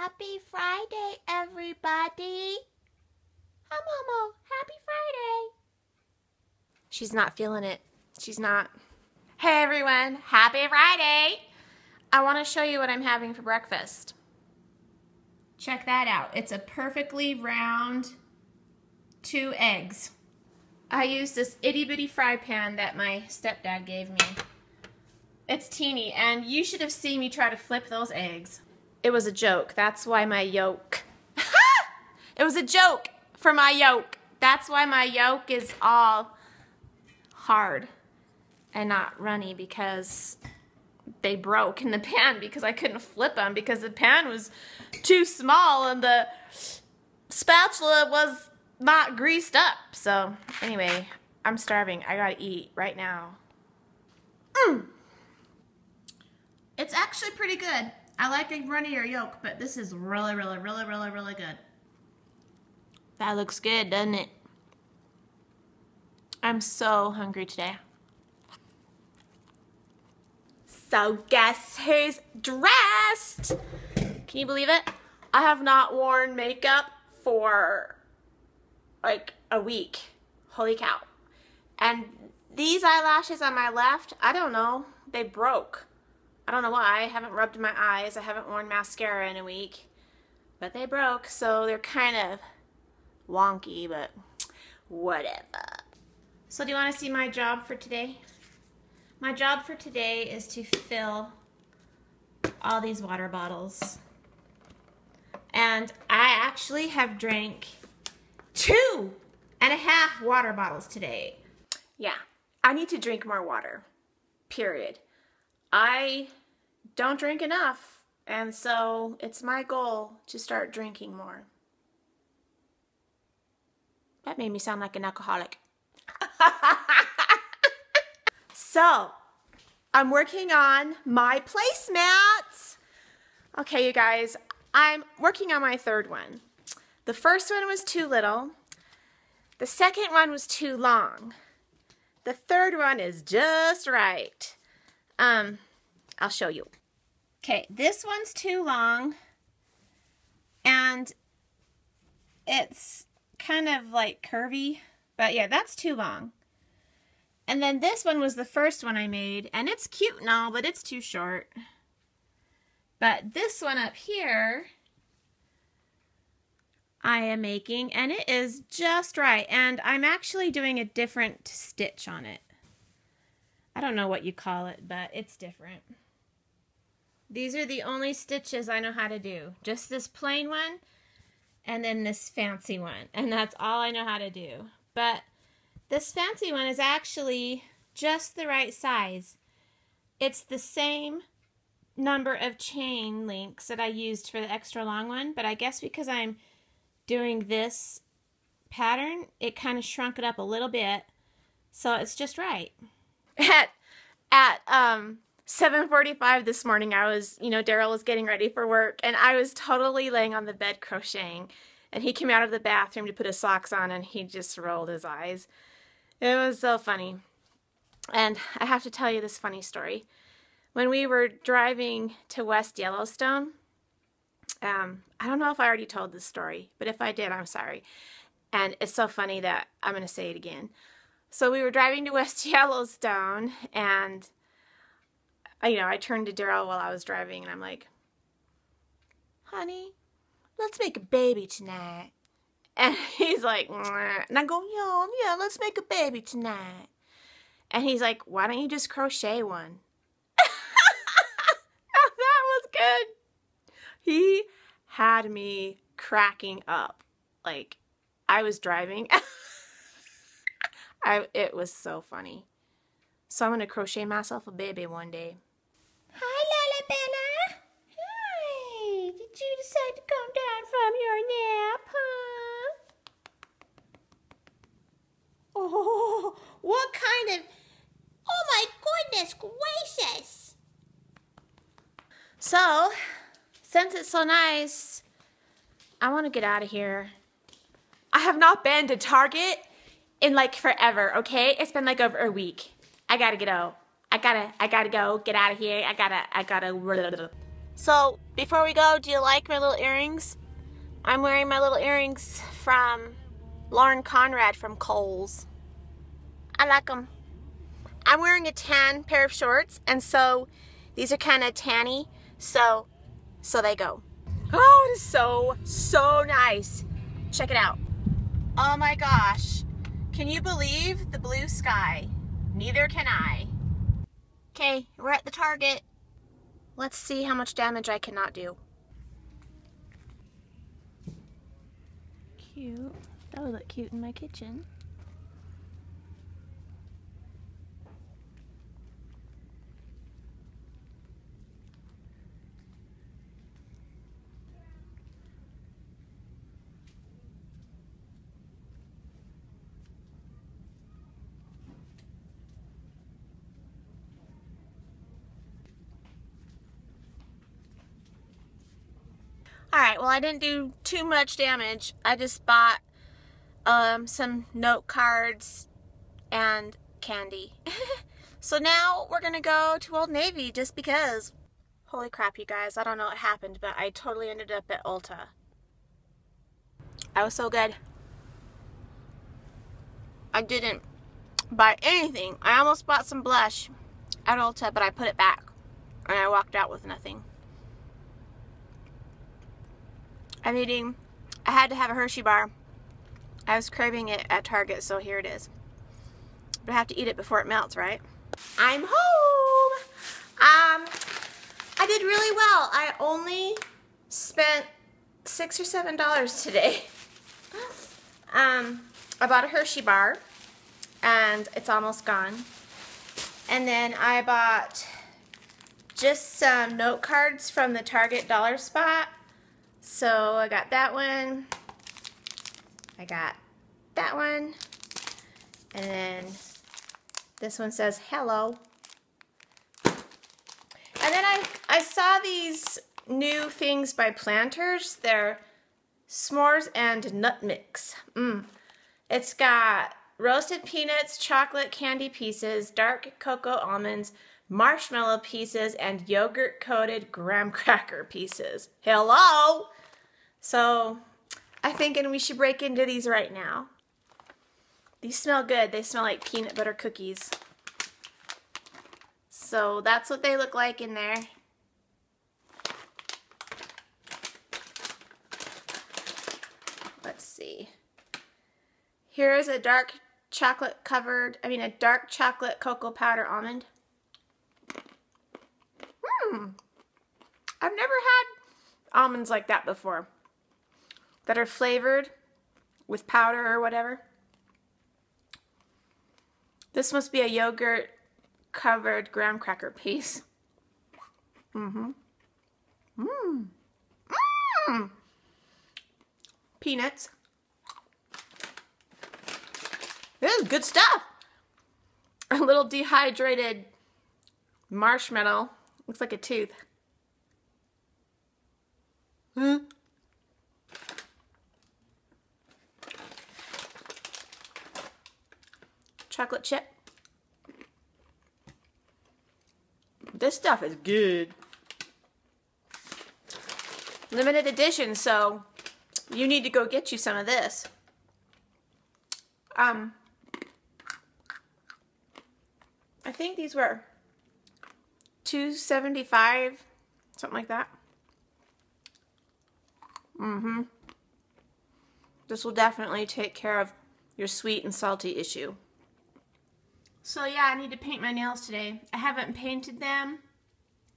Happy Friday, everybody. Hi, Momo. Happy Friday. She's not feeling it. She's not. Hey, everyone. Happy Friday. I want to show you what I'm having for breakfast. Check that out. It's a perfectly round two eggs. I use this itty bitty fry pan that my stepdad gave me. It's teeny, and you should have seen me try to flip those eggs. It was a joke. That's why my yolk. it was a joke for my yolk. That's why my yolk is all hard and not runny because they broke in the pan because I couldn't flip them because the pan was too small and the spatula was not greased up. So anyway, I'm starving. I gotta eat right now. Mm. It's actually pretty good. I like a runnier yolk, but this is really, really, really, really, really good. That looks good, doesn't it? I'm so hungry today. So guess who's dressed? Can you believe it? I have not worn makeup for like a week. Holy cow. And these eyelashes on my left, I don't know, they broke. I don't know why. I haven't rubbed my eyes. I haven't worn mascara in a week. But they broke, so they're kind of wonky, but whatever. So do you want to see my job for today? My job for today is to fill all these water bottles. And I actually have drank two and a half water bottles today. Yeah, I need to drink more water, period. I don't drink enough, and so it's my goal to start drinking more. That made me sound like an alcoholic. so, I'm working on my placemats. Okay, you guys, I'm working on my third one. The first one was too little. The second one was too long. The third one is just right. Um, I'll show you. Okay, this one's too long. And it's kind of like curvy. But yeah, that's too long. And then this one was the first one I made. And it's cute and all, but it's too short. But this one up here, I am making. And it is just right. And I'm actually doing a different stitch on it. I don't know what you call it, but it's different. These are the only stitches I know how to do. Just this plain one and then this fancy one. And that's all I know how to do. But this fancy one is actually just the right size. It's the same number of chain links that I used for the extra long one, but I guess because I'm doing this pattern, it kind of shrunk it up a little bit. So it's just right. At at um 7:45 this morning I was, you know, Daryl was getting ready for work and I was totally laying on the bed crocheting and he came out of the bathroom to put his socks on and he just rolled his eyes. It was so funny. And I have to tell you this funny story. When we were driving to West Yellowstone, um, I don't know if I already told this story, but if I did, I'm sorry. And it's so funny that I'm going to say it again. So we were driving to West Yellowstone and you know, I turned to Daryl while I was driving and I'm like, honey, let's make a baby tonight. And he's like, and I go, yeah, yeah, let's make a baby tonight. And he's like, why don't you just crochet one? that was good. He had me cracking up. Like, I was driving. I, it was so funny. So I'm going to crochet myself a baby one day. Decide to come down from your nap, huh? Oh, what kind of... Oh, my goodness gracious. So, since it's so nice, I want to get out of here. I have not been to Target in like forever, okay? It's been like over a week. I gotta get out. I gotta, I gotta go, get out of here. I gotta, I gotta. So, before we go, do you like my little earrings? I'm wearing my little earrings from Lauren Conrad from Kohl's. I like them. I'm wearing a tan pair of shorts, and so these are kind of tanny, so so they go. Oh, it is so, so nice. Check it out. Oh my gosh. Can you believe the blue sky? Neither can I. Okay, we're at the Target. Let's see how much damage I cannot do. Cute. That would look cute in my kitchen. Well I didn't do too much damage. I just bought um, some note cards and candy. so now we're going to go to Old Navy just because. Holy crap, you guys. I don't know what happened, but I totally ended up at Ulta. I was so good. I didn't buy anything. I almost bought some blush at Ulta, but I put it back. And I walked out with nothing. I'm eating, I had to have a Hershey bar. I was craving it at Target, so here it is. But I have to eat it before it melts, right? I'm home! Um, I did really well. I only spent six or seven dollars today. Um, I bought a Hershey bar, and it's almost gone. And then I bought just some note cards from the Target Dollar Spot so I got that one. I got that one. And then this one says hello. And then I, I saw these new things by Planters. They're s'mores and nut mix. Mm. It's got roasted peanuts, chocolate candy pieces, dark cocoa almonds, marshmallow pieces, and yogurt coated graham cracker pieces. Hello! So I'm thinking we should break into these right now. These smell good. They smell like peanut butter cookies. So that's what they look like in there. Let's see. Here's a dark chocolate covered, I mean a dark chocolate cocoa powder almond. Hmm. I've never had almonds like that before that are flavored with powder or whatever. This must be a yogurt covered graham cracker piece. Mm-hmm. Mmm. Mmm. Peanuts. This is good stuff. A little dehydrated marshmallow. Looks like a tooth. Hmm. Chocolate chip. This stuff is good. Limited edition, so you need to go get you some of this. Um, I think these were 275 something like that. Mm-hmm. This will definitely take care of your sweet and salty issue. So yeah, I need to paint my nails today. I haven't painted them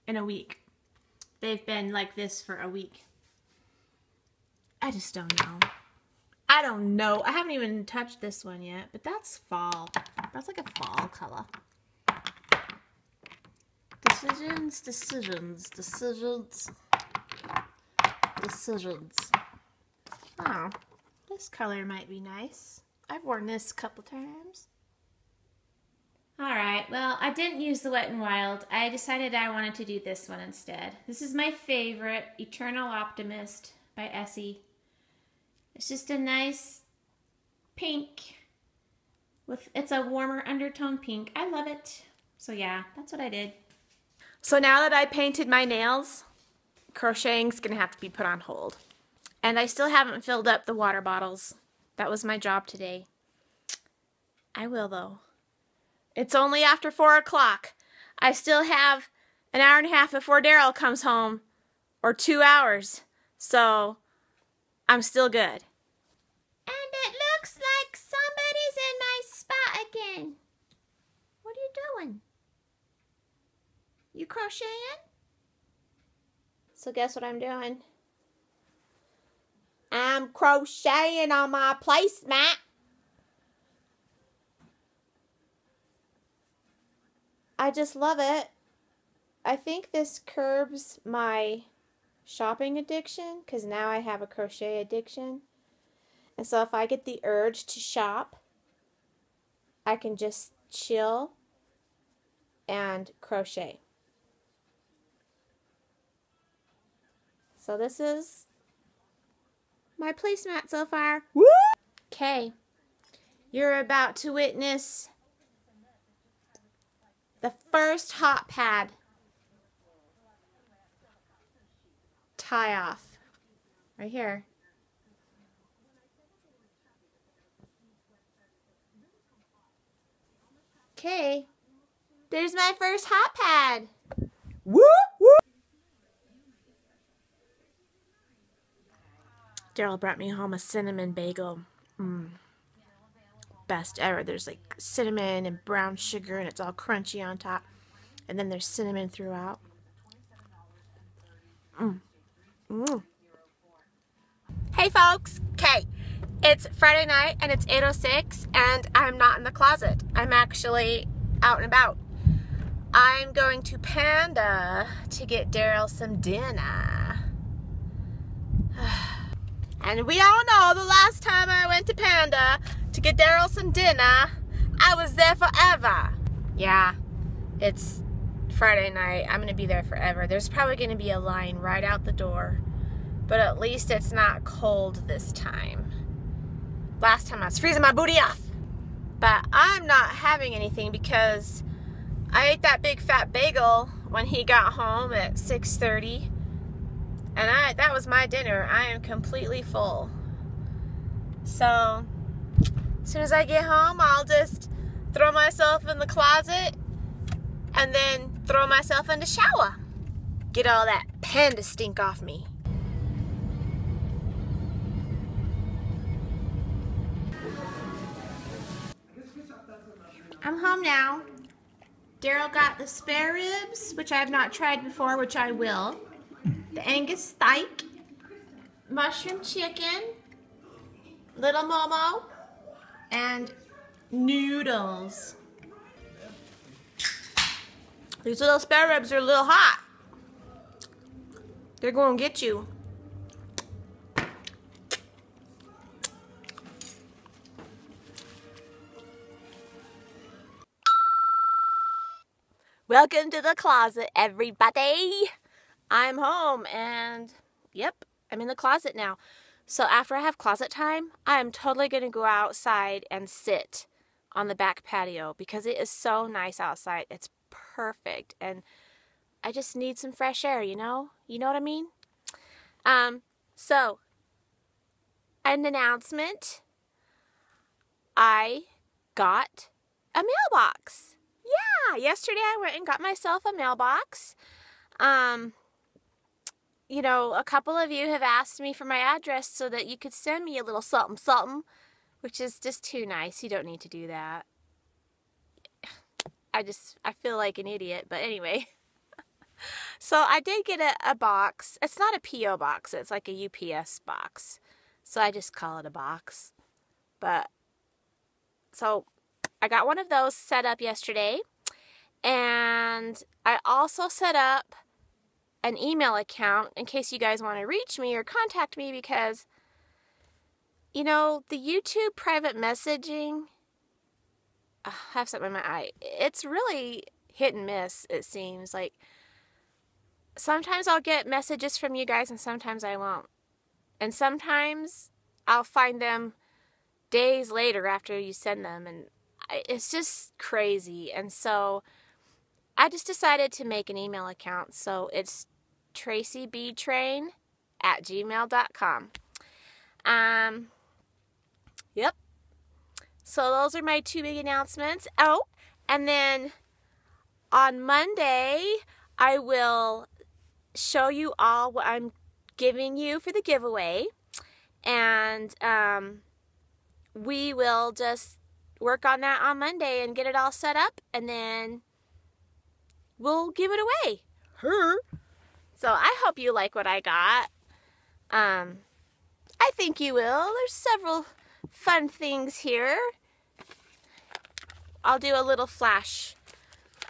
in a week. They've been like this for a week. I just don't know. I don't know. I haven't even touched this one yet, but that's fall. That's like a fall color. Decisions, decisions, decisions, decisions. Oh, this color might be nice. I've worn this a couple times. Alright, well, I didn't use the Wet n Wild. I decided I wanted to do this one instead. This is my favorite, Eternal Optimist by Essie. It's just a nice pink. with It's a warmer undertone pink. I love it. So yeah, that's what I did. So now that I painted my nails, crocheting's to have to be put on hold. And I still haven't filled up the water bottles. That was my job today. I will, though. It's only after 4 o'clock. I still have an hour and a half before Daryl comes home, or two hours. So, I'm still good. And it looks like somebody's in my spot again. What are you doing? You crocheting? So guess what I'm doing? I'm crocheting on my placemat. I just love it. I think this curbs my shopping addiction because now I have a crochet addiction. And so if I get the urge to shop, I can just chill and crochet. So this is my placemat so far. Okay. You're about to witness the first hot pad tie off. Right here. Okay. There's my first hot pad. Woo! Woo! Daryl brought me home a cinnamon bagel. Mm. Best ever. There's like cinnamon and brown sugar, and it's all crunchy on top. And then there's cinnamon throughout. Mm. Mm. Hey, folks. Okay. It's Friday night, and it's 8.06, and I'm not in the closet. I'm actually out and about. I'm going to Panda to get Daryl some dinner. And we all know the last time I went to Panda to get Daryl some dinner, I was there forever. Yeah, it's Friday night. I'm going to be there forever. There's probably going to be a line right out the door, but at least it's not cold this time. Last time I was freezing my booty off. But I'm not having anything because I ate that big fat bagel when he got home at 6:30 and I that was my dinner. I am completely full. So, as soon as I get home, I'll just throw myself in the closet and then throw myself in the shower. Get all that panda stink off me. I'm home now. Daryl got the spare ribs, which I have not tried before, which I will the Angus steak, mushroom chicken, little Momo, and noodles. These little spare ribs are a little hot. They're going to get you. Welcome to the closet, everybody. I'm home and yep, I'm in the closet now. So after I have closet time, I am totally going to go outside and sit on the back patio because it is so nice outside. It's perfect and I just need some fresh air, you know? You know what I mean? Um so an announcement. I got a mailbox. Yeah, yesterday I went and got myself a mailbox. Um you know, a couple of you have asked me for my address so that you could send me a little something something, which is just too nice. You don't need to do that. I just, I feel like an idiot, but anyway. so I did get a, a box. It's not a P.O. box, it's like a UPS box. So I just call it a box. But, so I got one of those set up yesterday. And I also set up an email account in case you guys want to reach me or contact me because, you know, the YouTube private messaging, ah, I have something in my eye. It's really hit and miss, it seems. Like, sometimes I'll get messages from you guys and sometimes I won't. And sometimes I'll find them days later after you send them. And it's just crazy. And so I just decided to make an email account so it's tracibtrain at gmail.com. Um, yep. So those are my two big announcements. Oh, and then on Monday, I will show you all what I'm giving you for the giveaway. And um, we will just work on that on Monday and get it all set up. And then we'll give it away. Her. So I hope you like what I got. Um, I think you will. There's several fun things here. I'll do a little flash.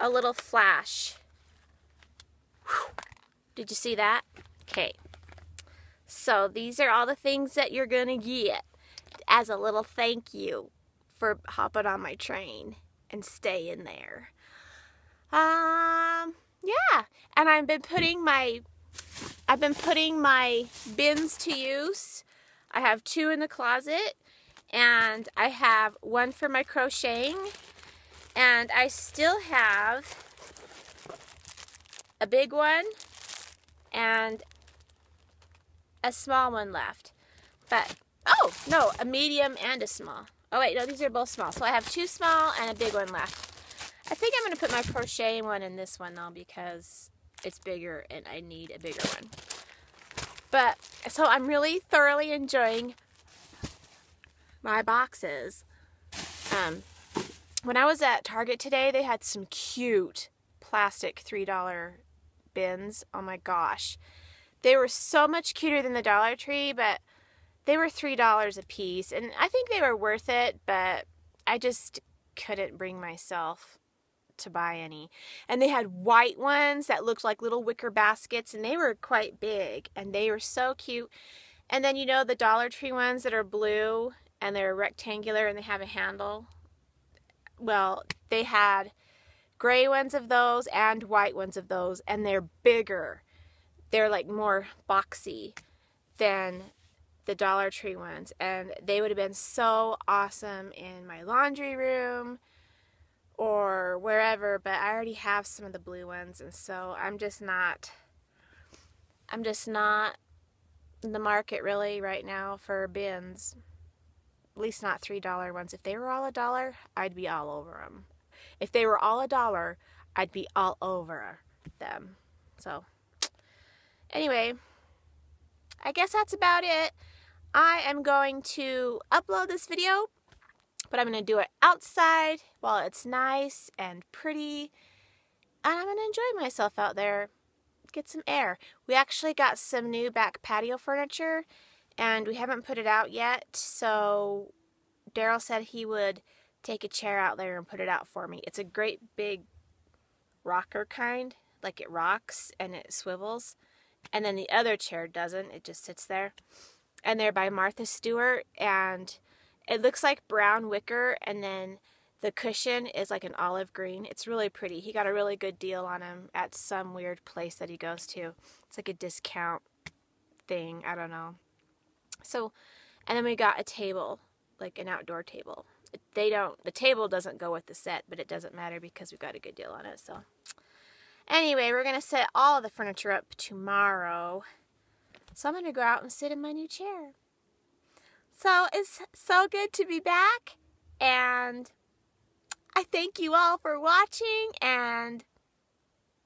A little flash. Whew. Did you see that? Okay. So these are all the things that you're going to get as a little thank you for hopping on my train and staying there. Um. And I've been putting my I've been putting my bins to use. I have two in the closet and I have one for my crocheting and I still have a big one and a small one left. But, oh, no, a medium and a small. Oh, wait, no, these are both small. So I have two small and a big one left. I think I'm going to put my crocheting one in this one, though, because it's bigger and I need a bigger one. But, so I'm really thoroughly enjoying my boxes. Um, when I was at Target today, they had some cute plastic $3 bins. Oh my gosh. They were so much cuter than the Dollar Tree, but they were $3 a piece. And I think they were worth it, but I just couldn't bring myself to buy any. And they had white ones that looked like little wicker baskets, and they were quite big, and they were so cute. And then, you know, the Dollar Tree ones that are blue and they're rectangular and they have a handle. Well, they had gray ones of those and white ones of those, and they're bigger. They're like more boxy than the Dollar Tree ones, and they would have been so awesome in my laundry room or wherever, but I already have some of the blue ones, and so I'm just not, I'm just not in the market really right now for bins. At least not $3 ones. If they were all a dollar, I'd be all over them. If they were all a dollar, I'd be all over them. So, anyway, I guess that's about it. I am going to upload this video, but I'm going to do it outside while it's nice and pretty. And I'm going to enjoy myself out there, get some air. We actually got some new back patio furniture, and we haven't put it out yet, so Daryl said he would take a chair out there and put it out for me. It's a great big rocker kind, like it rocks and it swivels. And then the other chair doesn't, it just sits there. And they're by Martha Stewart, and it looks like brown wicker, and then the cushion is like an olive green. It's really pretty. He got a really good deal on them at some weird place that he goes to. It's like a discount thing. I don't know. So, and then we got a table, like an outdoor table they don't the table doesn't go with the set but it doesn't matter because we got a good deal on it so anyway we're gonna set all the furniture up tomorrow so i'm gonna go out and sit in my new chair so it's so good to be back and i thank you all for watching and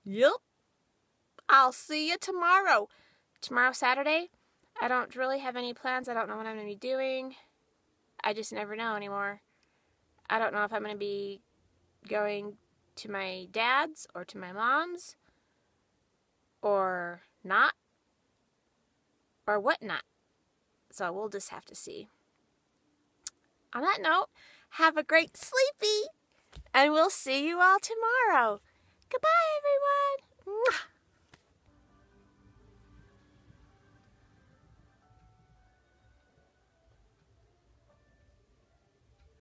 yep i'll see you tomorrow tomorrow saturday i don't really have any plans i don't know what i'm gonna be doing I just never know anymore. I don't know if I'm going to be going to my dad's or to my mom's or not or what not. So we'll just have to see. On that note, have a great sleepy and we'll see you all tomorrow. Goodbye, everyone.